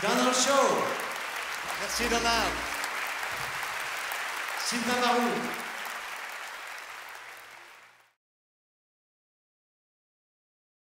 Donald Shaw, Merci Donald. Sylvain Barou.